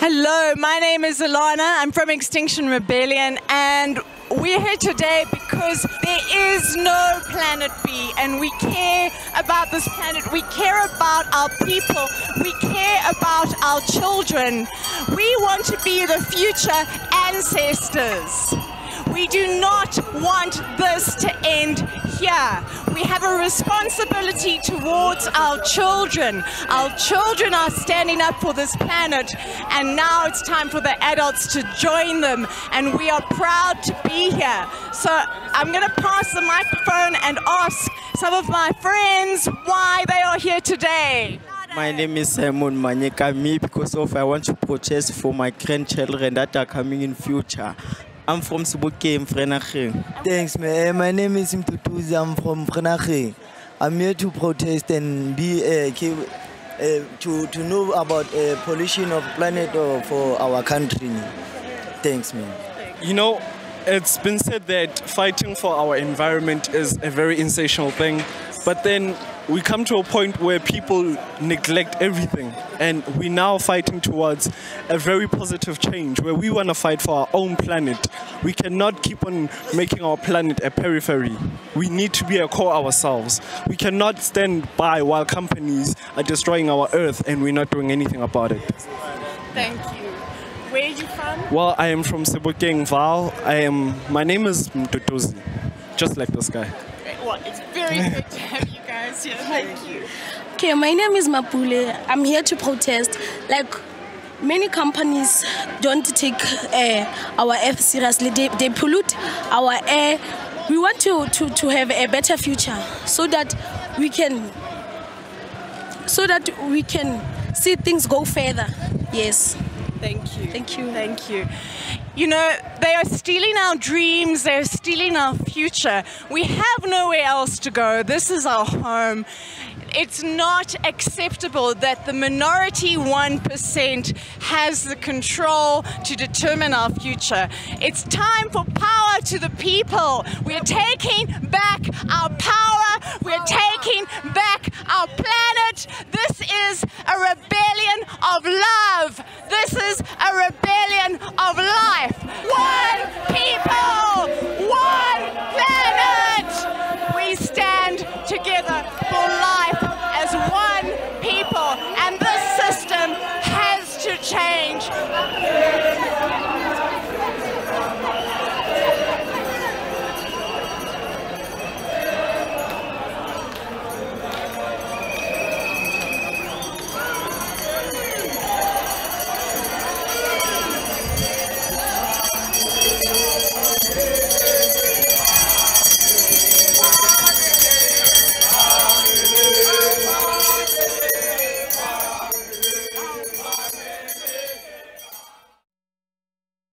Hello, my name is Elana. I'm from Extinction Rebellion, and we're here today because there is no planet B, and we care about this planet. We care about our people. We care about our children. We want to be the future ancestors. We do not want this to end here. We have a responsibility towards our children. Our children are standing up for this planet, and now it's time for the adults to join them, and we are proud to be here. So I'm going to pass the microphone and ask some of my friends why they are here today. My name is Simon Manyeka. Me, because of I want to protest for my grandchildren that are coming in future. I'm from Sebokeng, Vereeniging. Thanks, man. My name is Mtutuzi. I'm from Vereeniging. I'm here to protest and be uh, ke- uh, to to know about uh, pollution of planet uh, for our country. Thanks, man. You know, it's been said that fighting for our environment is a very insatiable thing, but then we come to a point where people neglect everything, and we're now fighting towards a very positive change where we want to fight for our own planet. We cannot keep on making our planet a periphery. We need to be a core ourselves. We cannot stand by while companies are destroying our earth and we're not doing anything about it. Thank you. Where are you from? Well, I am from Sebokeng, Vaal. I am. My name is Mtotozi, just like this guy. Well, it's very good to have you guys here. Thank you. Okay, my name is Mapule. I'm here to protest. Like many companies don't take uh, our air seriously. They, they pollute our air. We want to, to, to have a better future so that we can so that we can see things go further. Yes. Thank you. Thank you. Thank you. You know, they are stealing our dreams, they're stealing our future. We have nowhere else to go. This is our home. It's not acceptable that the minority 1% has the control to determine our future. It's time for power to the people. We're taking back our power, we're taking back our planet. This is a rebellion of love. This is a rebellion of life. One people,